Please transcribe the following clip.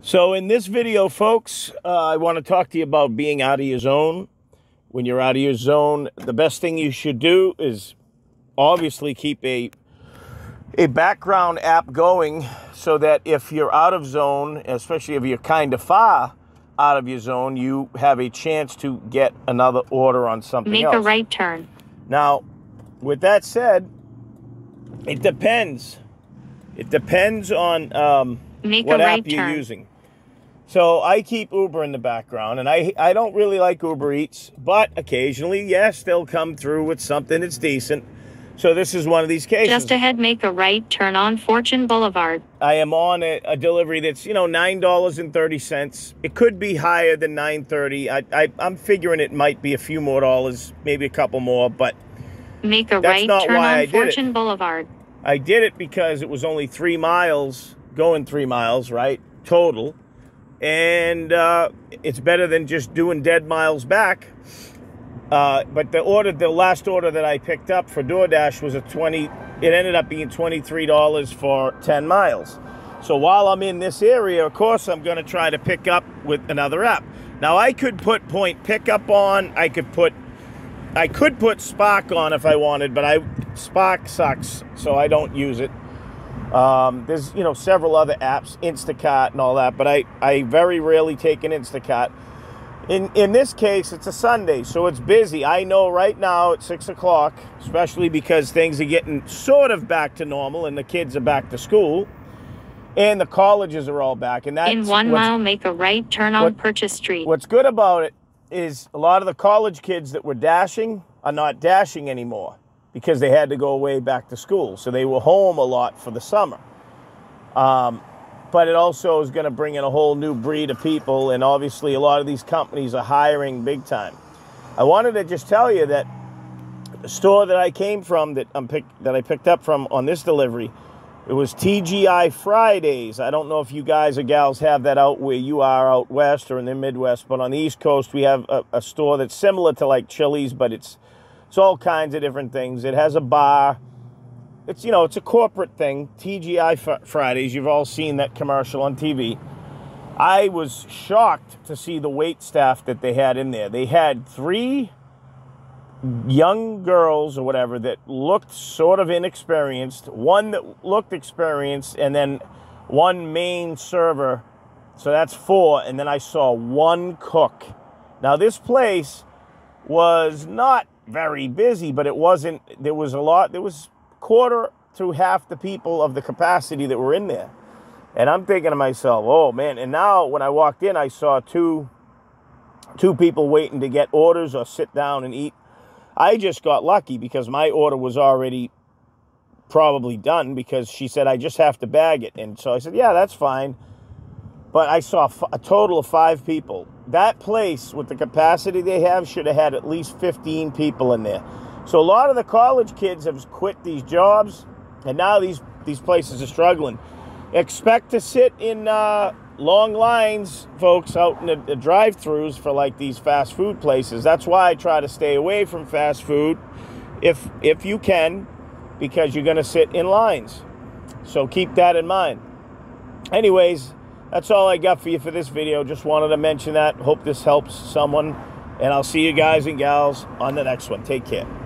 So in this video, folks, uh, I want to talk to you about being out of your zone. When you're out of your zone, the best thing you should do is obviously keep a a background app going so that if you're out of zone, especially if you're kind of far out of your zone, you have a chance to get another order on something Make else. a right turn. Now, with that said, it depends. It depends on um, Make what a app right you're turn. using. So I keep Uber in the background, and I I don't really like Uber Eats, but occasionally, yes, they'll come through with something that's decent. So this is one of these cases. Just ahead, make a right turn on Fortune Boulevard. I am on a, a delivery that's you know nine dollars and thirty cents. It could be higher than nine thirty. I, I I'm figuring it might be a few more dollars, maybe a couple more, but Make a That's right not turn why I on did it. Fortune Boulevard. I did it because it was only three miles, going three miles, right? Total. And uh, it's better than just doing dead miles back. Uh, but the order, the last order that I picked up for DoorDash was a 20, it ended up being $23 for 10 miles. So while I'm in this area, of course, I'm going to try to pick up with another app. Now, I could put point pickup on, I could put I could put Spark on if I wanted, but I Spark sucks, so I don't use it. Um, there's you know several other apps, Instacart and all that, but I, I very rarely take an Instacart. In in this case, it's a Sunday, so it's busy. I know right now at six o'clock, especially because things are getting sort of back to normal and the kids are back to school, and the colleges are all back. And that's In one mile, make a right turn on what- Purchase Street. What's good about it is a lot of the college kids that were dashing are not dashing anymore because they had to go away back to school. So they were home a lot for the summer. Um, but it also is going to bring in a whole new breed of people, and obviously a lot of these companies are hiring big time. I wanted to just tell you that the store that I came from, that I'm pick, that I picked up from on this delivery, it was TGI Fridays. I don't know if you guys or gals have that out where you are out west or in the Midwest, but on the East Coast we have a, a store that's similar to like Chili's, but it's it's all kinds of different things. It has a bar. It's you know it's a corporate thing. TGI Fr- Fridays. You've all seen that commercial on TV. I was shocked to see the wait staff that they had in there. They had three young girls or whatever that looked sort of inexperienced, one that looked experienced, and then one main server. So that's four. And then I saw one cook. Now, this place was not very busy, but it wasn't, there was a lot, there was quarter to half the people of the capacity that were in there. And I'm thinking to myself, oh man. And now when I walked in, I saw two two people waiting to get orders or sit down and eat. I just got lucky because my order was already probably done because she said I just have to bag it. And so I said, "Yeah, that's fine." But I saw a total of 5 people. That place with the capacity they have should have had at least 15 people in there. So a lot of the college kids have quit these jobs and now these these places are struggling. Expect to sit in uh, long lines, folks, out in the, the drive-throughs for like these fast food places. That's why I try to stay away from fast food, if if you can, because you're going to sit in lines. So keep that in mind. Anyways, that's all I got for you for this video. Just wanted to mention that. Hope this helps someone, and I'll see you guys and gals on the next one. Take care.